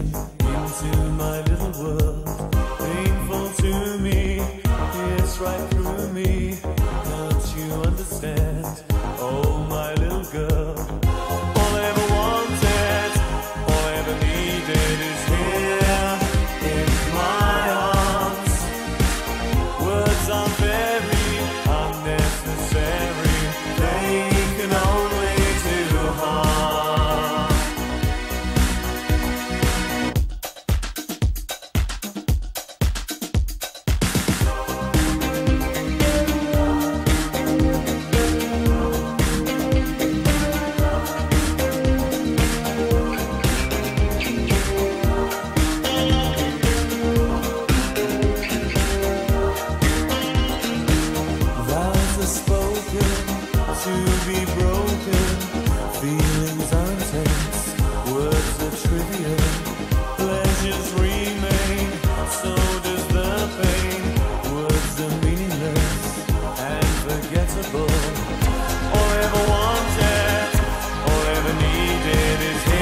into my little world, painful to me. It's right. did is